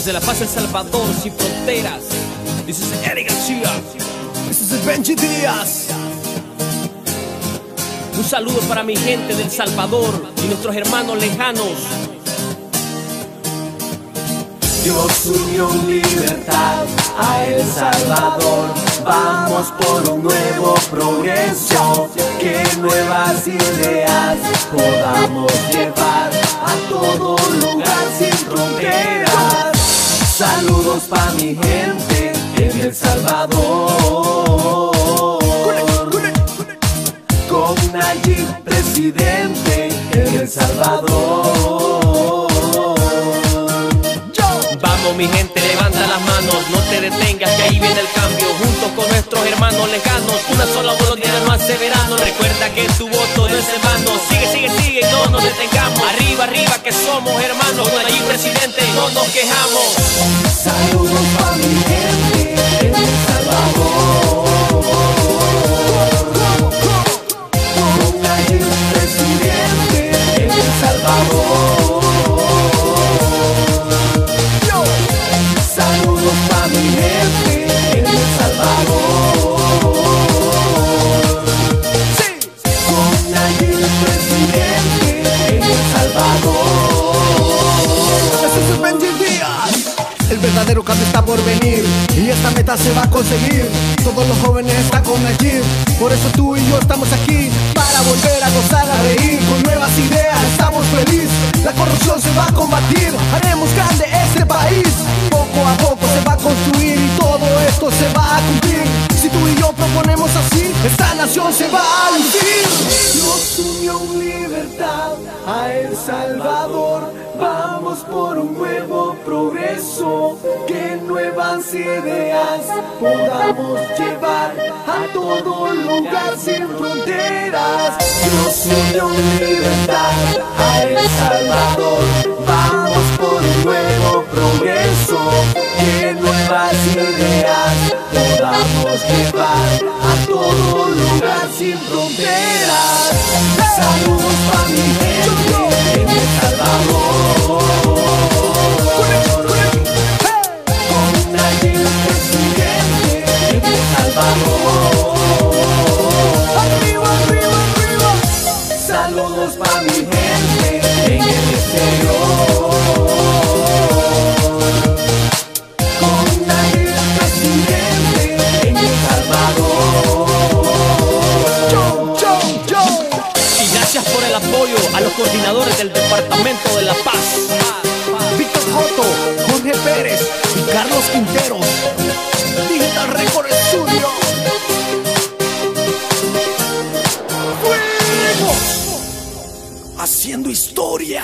Desde La Paz, El Salvador, sin fronteras. This is Eric García. This is Benji Díaz. Un saludo para mi gente del Salvador y nuestros hermanos lejanos. Dios unió libertad a El Salvador. Vamos por un nuevo progreso, que nuevas ideas podamos llevar a todo lugar sin fronteras. Saludos pa' mi gente en El Salvador. Con Nayib presidente en El Salvador. Vamos mi gente, levanta las manos, no te detengas que ahí viene el cambio. Junto con nuestros hermanos lejanos, una sola voluntad no hace verano. Recuerda que tu voto no es en vano, sigue, sigue, sigue no nos detengamos. Arriba, arriba que somos hermanos, con allí presidente no nos quejamos Saludos pa' mi gente en El Salvador. Con Nayib presidente en El Salvador. Saludos pa' mi gente en El Salvador. Con Nayib presidente verdadero cambio está por venir y esta meta se va a conseguir. Todos los jóvenes están con Nayib, por eso tú y yo estamos aquí para volver a gozar, a reír con nuevas ideas. Estamos felices, la corrupción se va a combatir, haremos grande este país. Poco a poco se va a construir y todo esto se va a cumplir. Si tú y yo proponemos así, esta nación se va a lucir. Dios unió libertad a El Salvador. Vamos por un nuevo progreso, que nuevas ideas podamos llevar a todo lugar sin fronteras. Dios unió en libertad a El Salvador. Vamos por un nuevo progreso, que nuevas ideas podamos llevar a todo lugar sin fronteras. Saludos pa' Saludos pa' mi gente en el exterior. Con presidente en El Salvador. Y gracias por el apoyo a los coordinadores del Departamento de La Paz Víctor Coto, Jorge Pérez y Carlos Quinteros. Digital Record Studio. Haciendo historia.